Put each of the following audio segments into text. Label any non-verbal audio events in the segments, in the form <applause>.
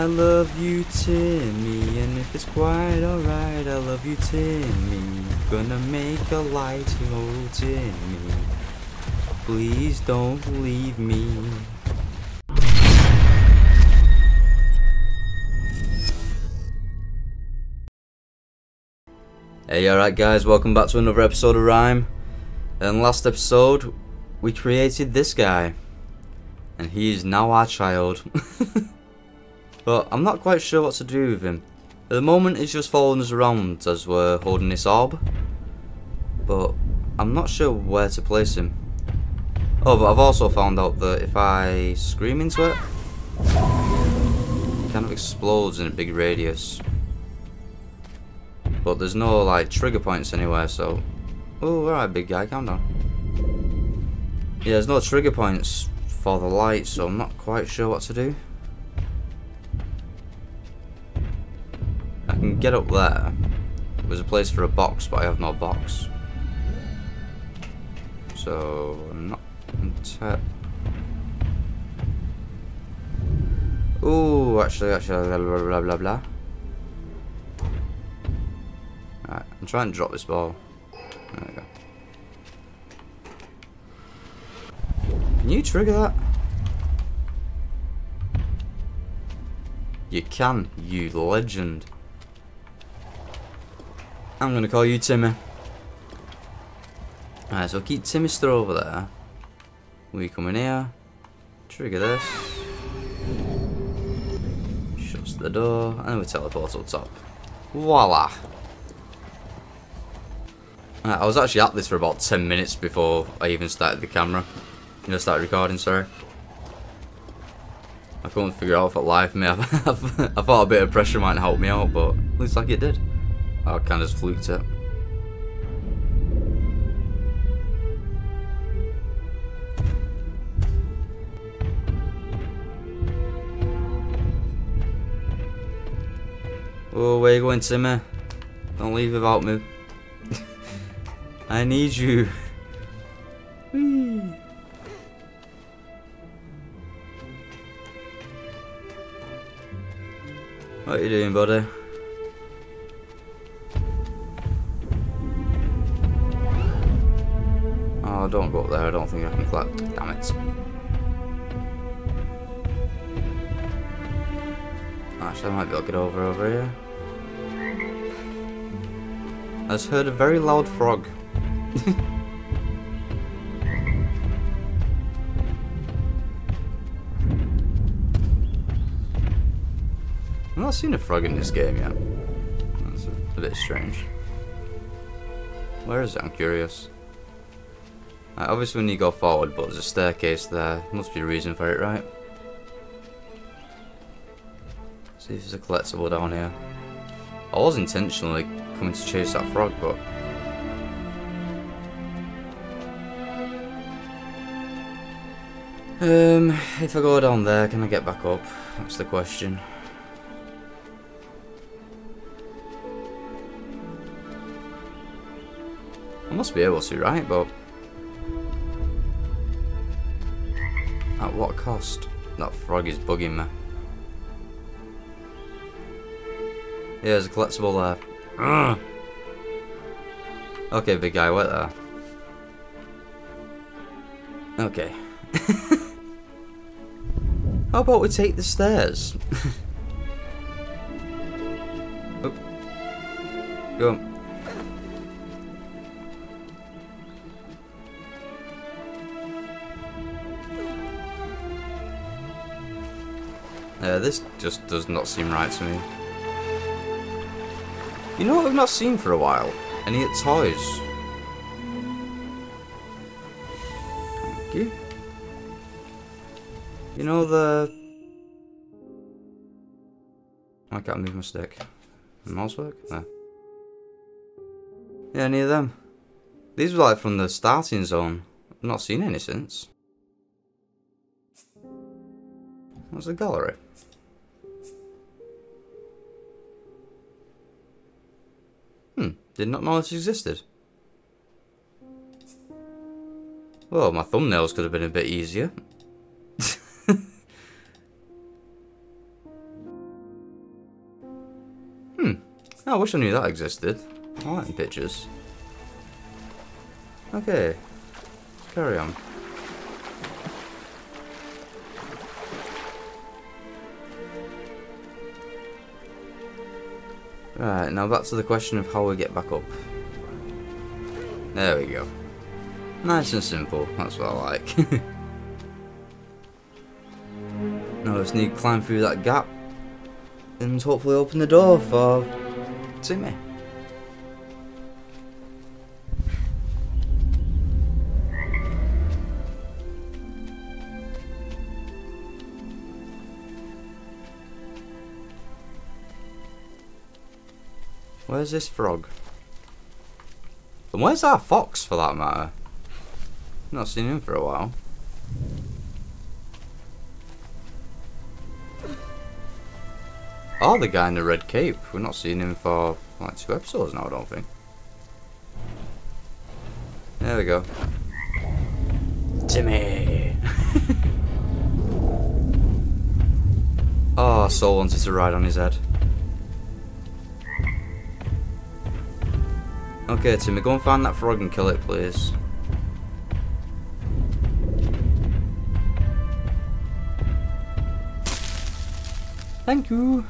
I love you, Timmy, and if it's quite alright, I love you, Timmy. Gonna make a light, oh, Timmy. Please don't leave me. Hey, alright guys, welcome back to another episode of RiME. And last episode, we created this guy. And he is now our child. <laughs> but I'm not quite sure what to do with him. At the moment, he's just following us around as we're holding this orb. But I'm not sure where to place him. Oh, but I've also found out that if I scream into it, it kind of explodes in a big radius. But there's no like trigger points anywhere, so... Oh, alright big guy, calm down. Yeah, there's no trigger points for the light, so I'm not quite sure what to do. Get up there. There's a place for a box, but I have no box. So, not... Ooh, actually, actually, blah, blah, blah, blah, blah. Alright, I'm trying to drop this ball. There we go. Can you trigger that? You can, you legend. I'm gonna call you Timmy. Alright, so keep Timmy over there. We come in here. Trigger this. Shuts the door. And then we teleport up top. Voila! I was actually at this for about 10 minutes before I even started the camera. You know, started recording, sorry. I couldn't figure out if it live me. <laughs> I thought a bit of pressure might help me out, but looks like it did. I kind of just fluked it. Oh, where you going, Timmy? Don't leave without me. <laughs> I need you. What are you doing, buddy? I don't think I can collect. Damn it. Actually, I might be able to get over over here. I just heard a very loud frog. <laughs> I've not seen a frog in this game yet. That's a bit strange. Where is it? I'm curious. Uh, obviously need to go forward, but there's a staircase there. Must be a reason for it, right? See if there's a collectible down here. I was intentionally coming to chase that frog, but Um, if I go down there, can I get back up? That's the question. I must be able to, right? But... what cost? That frog is bugging me. Yeah, there's a collectible there. Okay, big guy, wait there. Okay. <laughs> How about we take the stairs? <laughs> oh. Go on. Yeah, this just does not seem right to me. You know what I've not seen for a while? Any toys. Thank you. You know the... I can't move my stick. The mouse work? No. Yeah, any of them. These were like from the starting zone. I've not seen any since. What's the gallery? Hmm, did not know this existed. Well, my thumbnails could have been a bit easier. <laughs> hmm, I wish I knew that existed. I like pictures. Okay. Let's carry on. Right, now back to the question of how we get back up. There we go. Nice and simple, that's what I like. <laughs> now I just need to climb through that gap and hopefully open the door for Timmy. Where's this frog? And where's our fox for that matter? Not seen him for a while. Oh, the guy in the red cape. We're not seen him for like two episodes now, I don't think. There we go. Timmy! oh, <laughs> ah, Soul wanted to ride on his head. Okay, Timmy, go and find that frog and kill it, please. Thank you.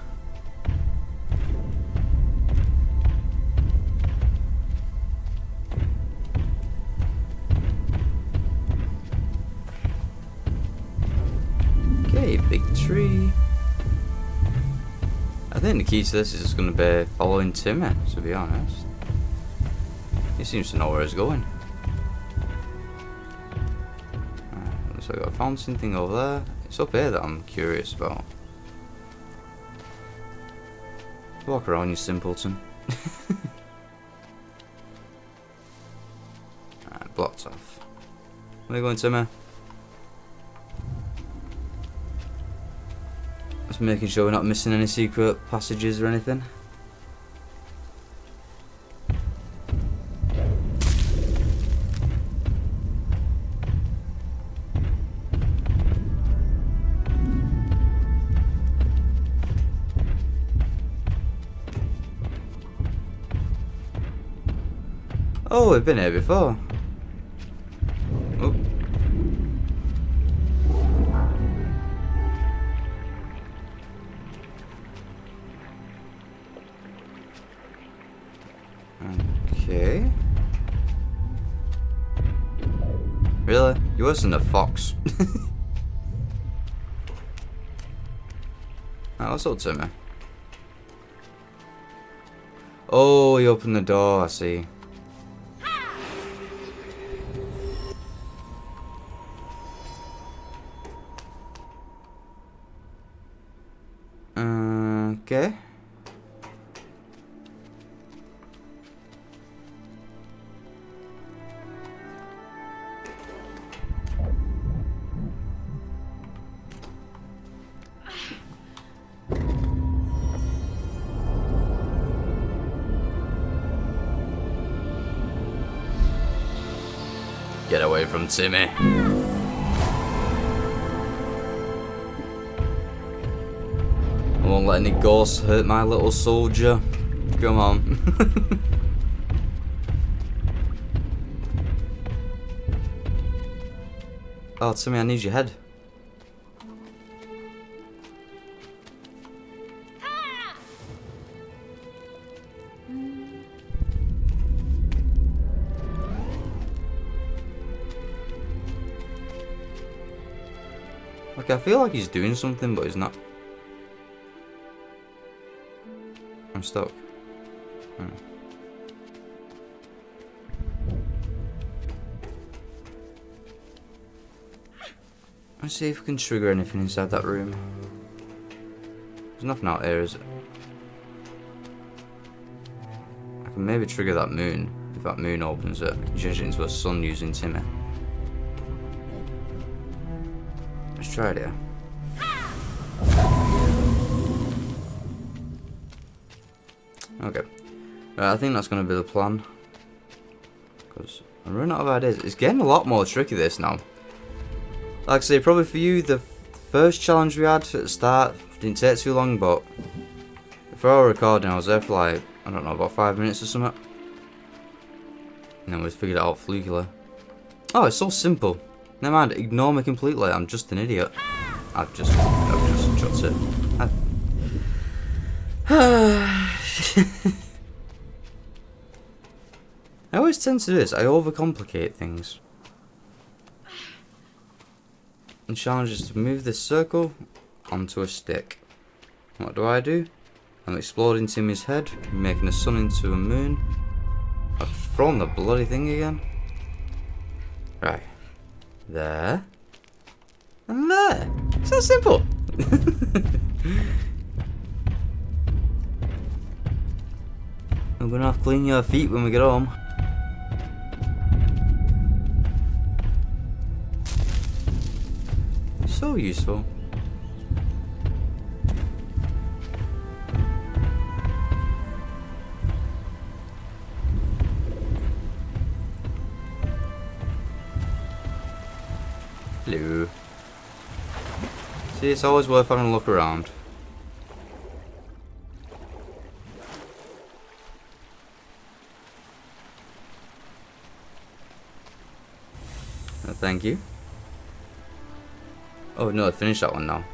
Okay, big tree. I think the key to this is just going to be following Timmy, to be honest. He seems to know where he's going. Right, looks like I found something over there. It's up here that I'm curious about. Walk around, you simpleton. <laughs> Alright, blocked off. Where are you going, Timmy? Just making sure we're not missing any secret passages or anything. Oh, we've been here before. Oh. Okay. Really? You're worse a fox. <laughs> oh, what's up, Timmy? Oh, he opened the door, I see. Get away from Timmy. I won't let any ghosts hurt my little soldier. Come on. <laughs> oh, Timmy, I need your head. I feel like he's doing something, but he's not. I'm stuck. Hmm. Let's see if we can trigger anything inside that room. There's nothing out there, is it? I can maybe trigger that moon. If that moon opens it, change it into a sun using Timmy. Here. Okay. Right, I think that's going to be the plan. Because I'm running out of ideas. It's getting a lot more tricky this now. Like I say, probably for you, the first challenge we had at the start didn't take too long, but For our recording, I was there for like, I don't know, about five minutes or something. And then we figured it out flukily. Oh, it's so simple. Never mind, ignore me completely. I'm just an idiot. I've just, I've just shut ah. it. <sighs> I... Always tend to do this. I overcomplicate things. The challenge is to move this circle onto a stick. What do I do? I'm exploding Timmy's head, making the sun into a moon. I've thrown the bloody thing again. Right. There. And there. It's that simple. <laughs> I'm gonna have to clean your feet when we get home. So useful. See, it's always worth having a look around. Uh, thank you. Oh no, I finished that one now.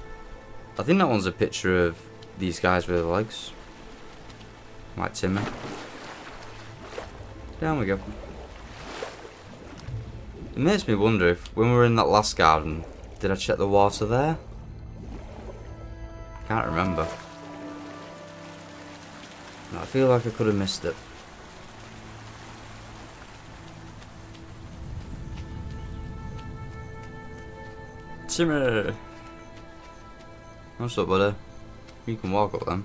I think that one's a picture of these guys with their legs. Like Timmy. Down we go. It makes me wonder if, when we were in that last garden, did I check the water there? Can't remember. I feel like I could have missed it. Timmy! What's up, buddy? You can walk up then.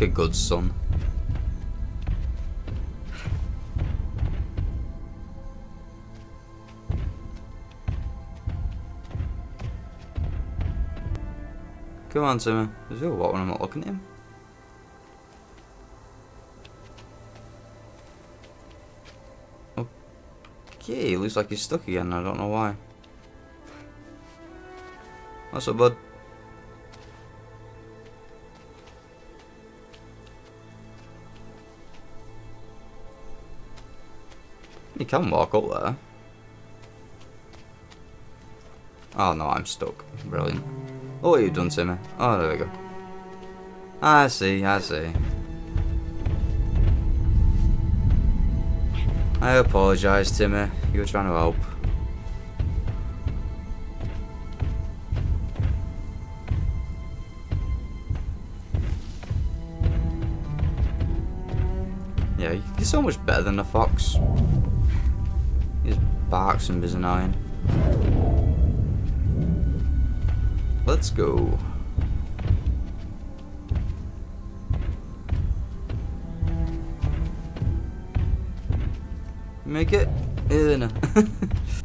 Like a good son. Come on, Timmy. Is there what when I'm not looking at him? Okay, looks like he's stuck again. I don't know why. What's up, bud? You can walk up there. Oh no, I'm stuck. Brilliant. Oh, what have you done to me? Oh, there we go. I see, I see. I apologise, Timmy. You were trying to help. Yeah, you're so much better than a fox. Barks and is annoying. Let's go. Make it? Uh, <laughs>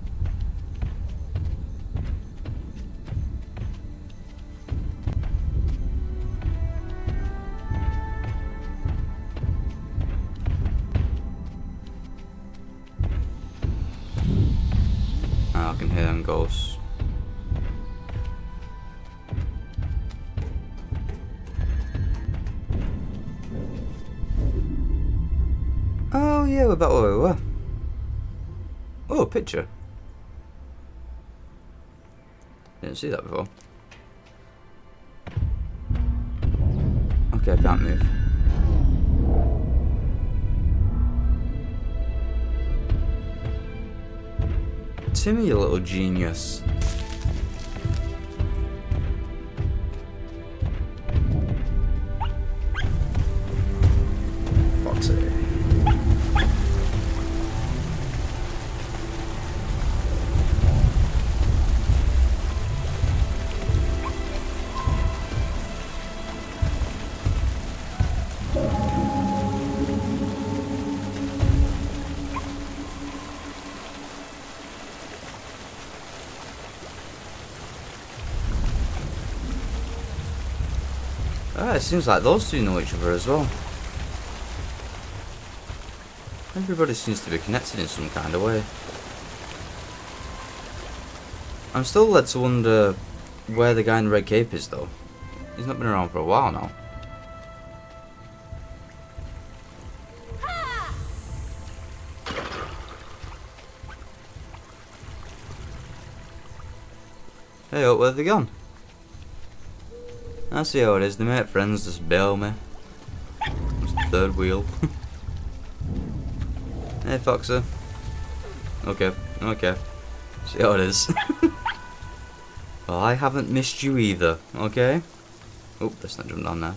picture. Didn't see that before. Okay, I can't move. Timmy, you little genius. Seems like those two know each other as well. Everybody seems to be connected in some kind of way. I'm still led to wonder where the guy in the red cape is though. He's not been around for a while now. Hey, where have they gone? I see how it is, they make friends, just bail me. It's the third wheel. <laughs> hey, Foxer. Okay, okay. See how it is. <laughs> well, I haven't missed you either, okay? Oh, let's not jump down there.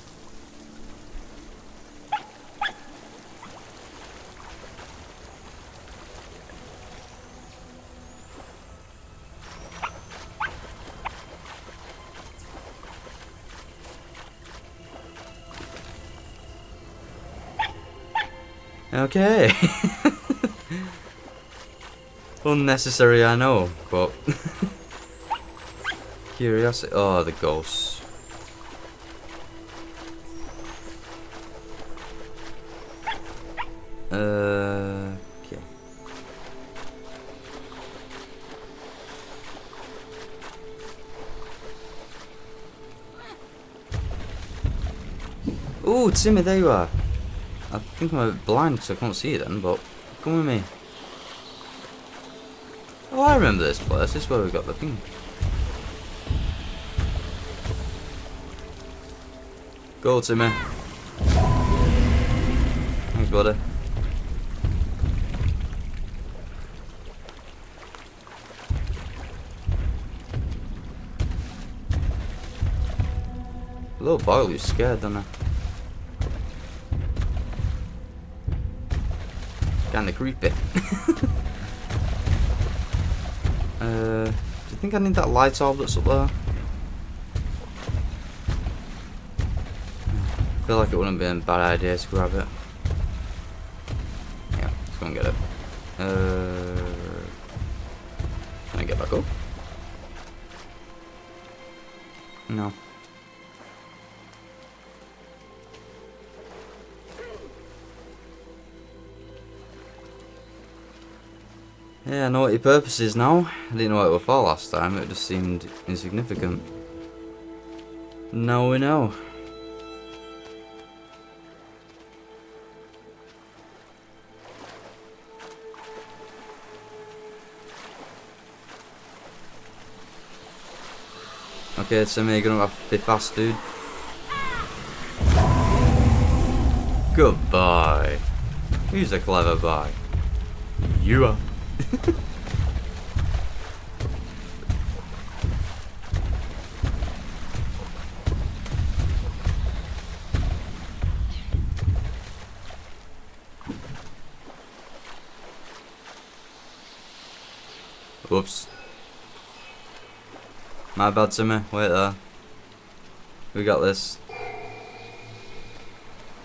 Okay. Unnecessary, I know, but... <laughs> Curiosity... Oh, the ghosts. Uh... Okay. Ooh, Timmy, there you are. I think I'm a bit blind because I can't see it then, but come with me. Oh, I remember this place. This is where we got the thing. Go, Timmy. Thanks, buddy. Little boy, you scared, don't I? Kinda creepy. <laughs> uh, do you think I need that light orb that's up there? I feel like it wouldn't be a bad idea to grab it. Yeah, let's go and get it. Uh, can I get back up? No. Yeah, I know what your purpose is now. I didn't know what it was for last time, it just seemed insignificant. Now we know. Okay, so me gonna have to be fast, dude. Goodbye. Who's a clever boy? You are. Whoops. My bad, Timmy. Wait there. We got this.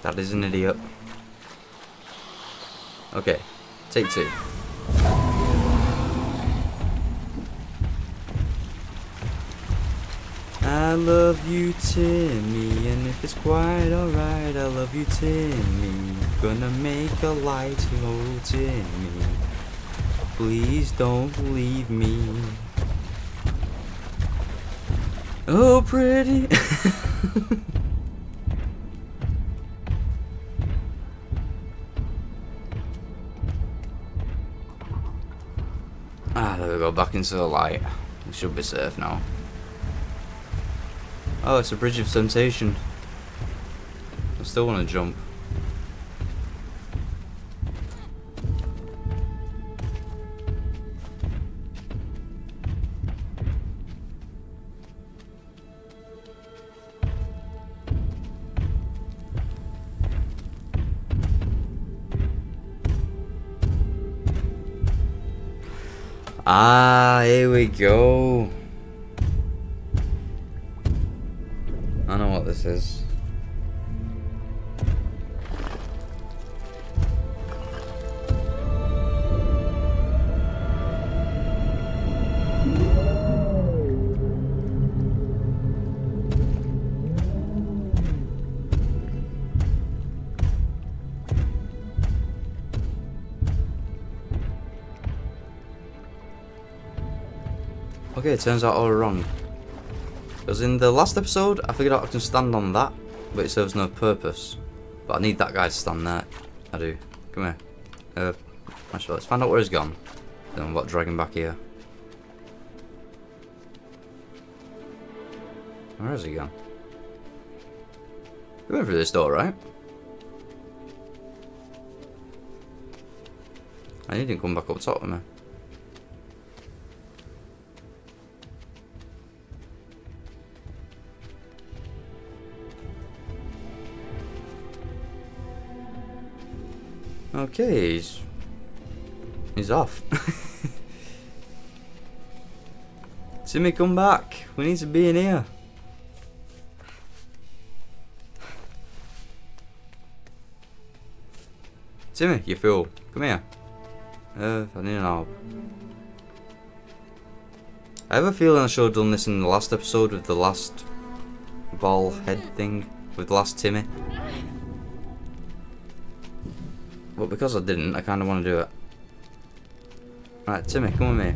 That is an idiot. Okay. Take two. Love you, Timmy, and if it's quite alright, I love you, Timmy. Gonna make a light, oh, Timmy. Please don't leave me. Oh, pretty. <laughs> ah, there we go, back into the light. We should be safe now. Oh, it's a bridge of temptation. I still want to jump. Ah, here we go. Okay, it turns out all wrong. Because in the last episode, I figured out I can stand on that, but it serves no purpose. But I need that guy to stand there. I do. Come here. Uh, actually, let's find out where he's gone. Then what drag him back here. Where has he gone? He went through this door, right? I he didn't come back up top with me. Okay, he's he's off. <laughs> Timmy, come back. We need to be in here. Timmy, you fool. Come here. Uh, I need an orb. I have a feeling I should have done this in the last episode with the last ball head thing. With last Timmy. Because I didn't, I kind of want to do it. Right, Timmy, come with me.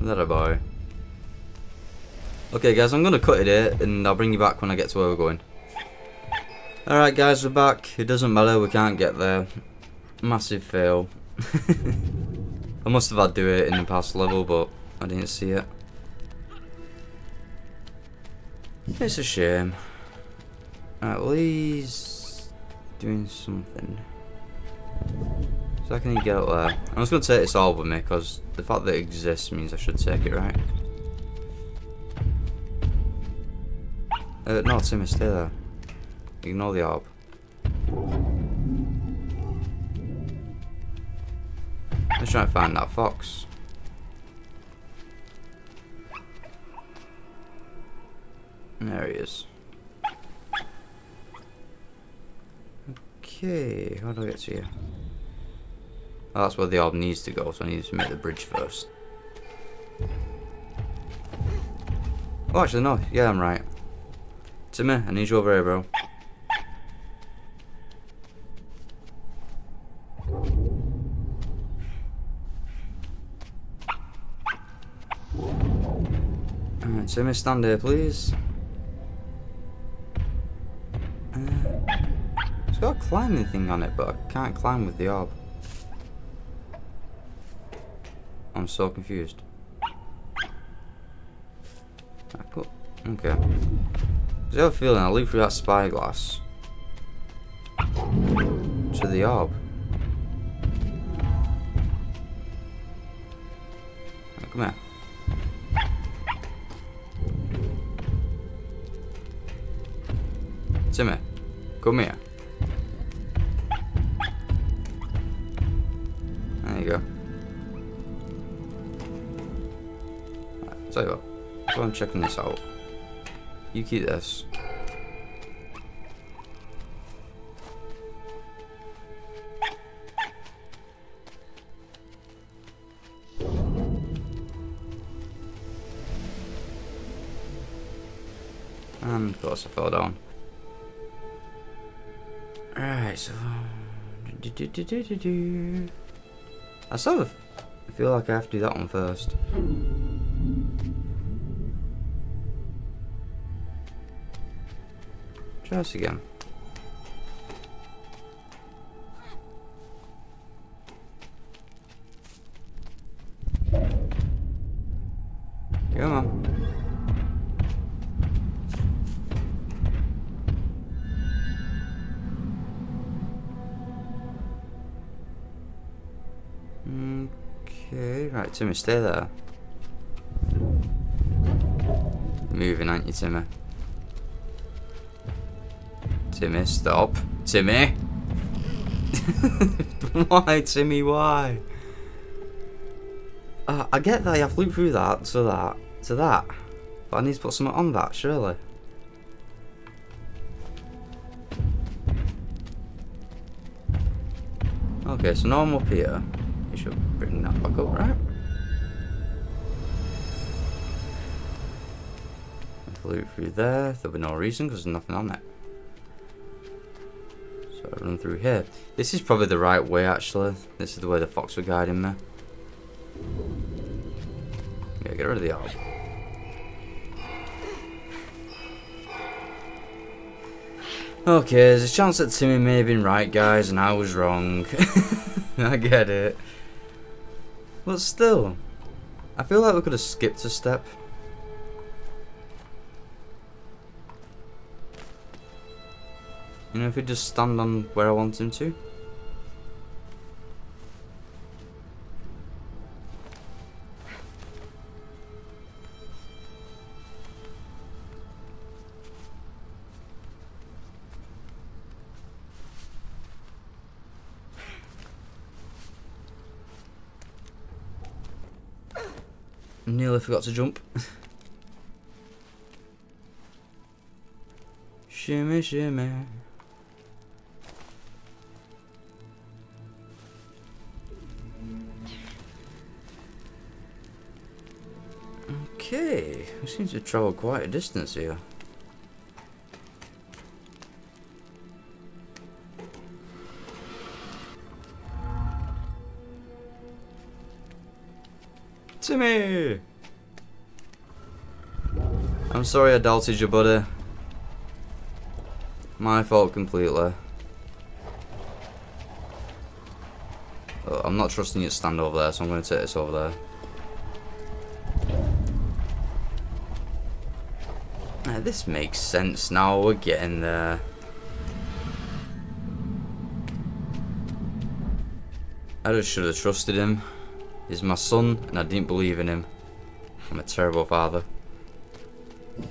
That a boy. Okay guys, I'm going to cut it here and I'll bring you back when I get to where we're going. Alright guys, we're back. It doesn't matter, we can't get there. Massive fail. <laughs> I must have had to do it in the past level, but I didn't see it. It's a shame. At least doing something. So how can get up there? I'm just going to take this all with me because the fact that it exists means I should take it, right? Uh, no, Timmy, stay there. Ignore the orb. Let's try and find that fox. There he is. Okay, how do I get to you? Oh, that's where the orb needs to go, so I need to make the bridge first. Oh, actually, no. Yeah, I'm right. Timmy, I need you over here, bro. Timmy, stand here, please. It's got a climbing thing on it, but I can't climb with the orb. I'm so confused. Okay. I have a feeling I'll leave through that spyglass to the orb. Come here. Timmy, come here. There you go. Go on checking this out. You keep this. And of course I fell down. Alright, so... Um, do, do, do, do. I sort of feel like I have to do that one first. Try this again. Timmy, stay there. Moving, aren't you, Timmy? Timmy, stop. Timmy! <laughs> why, Timmy, why? Uh, I get that you have to loop through that to that to that. But I need to put something on that, surely. Okay, so now I'm up here. You should bring that back up, right? Loop through there. There'll be no reason because there's nothing on it. Gotta run through here. This is probably the right way actually. This is the way the fox were guiding me. Yeah, get rid of the orb. Okay, there's a chance that Timmy may have been right, guys, and I was wrong. <laughs> I get it. But still, I feel like we could have skipped a step. You know, if we just stand on where I want him to. Nearly forgot to jump. <laughs> shimmy, shimmy. Okay, we seem to travel quite a distance here. Timmy! I'm sorry I doubted you, buddy. My fault completely. Oh, I'm not trusting you to stand over there, so I'm going to take this over there. This makes sense now, we're getting there. I just should have trusted him. He's my son, and I didn't believe in him. I'm a terrible father. But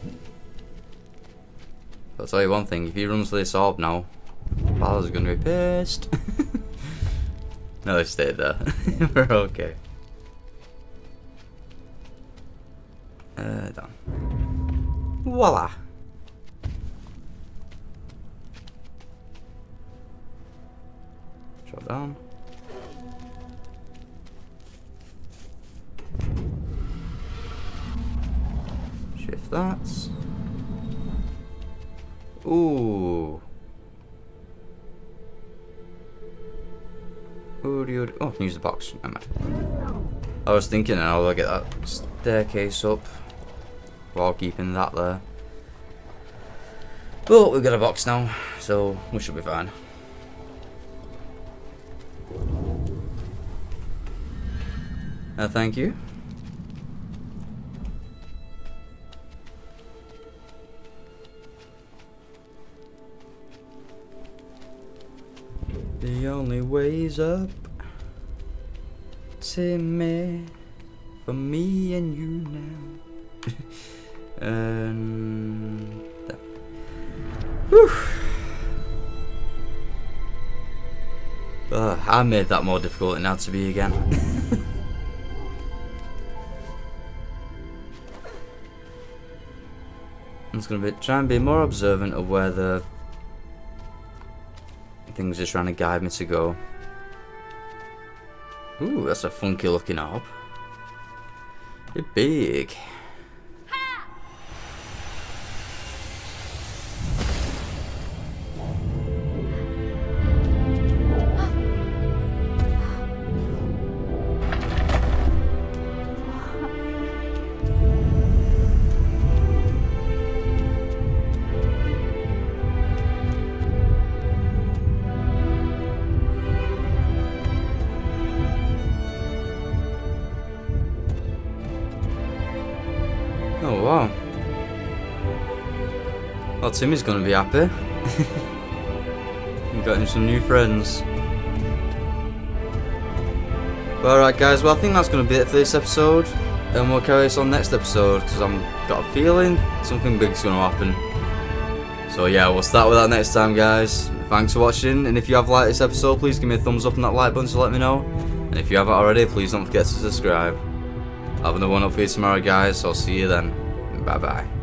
I'll tell you one thing, if he runs this orb now, father's gonna be pissed. <laughs> no, he stayed there. <laughs> We're okay. Uh, done. Voila! Drop down. Shift that. Ooh. Ooh, oh, use the box. I was thinking, I'll I get that staircase up while keeping that there? But we've got a box now, so we should be fine. Uh, thank you. The only way's up to me, for me and you now. And Whew. Uh, I made that more difficult than it had to be again. <laughs> I'm just gonna be, try and be more observant of where the things are trying to guide me to go. Ooh, that's a funky looking orb. It's big. Timmy's gonna be happy. <laughs> We got him some new friends. alright guys, well I think that's gonna be it for this episode. And we'll carry this on next episode because I've got a feeling something big's gonna happen. So yeah, we'll start with that next time guys. Thanks for watching and if you have liked this episode please give me a thumbs up on that like button to let me know. And if you haven't already please don't forget to subscribe. Have another one up for you tomorrow guys, so I'll see you then. Bye bye.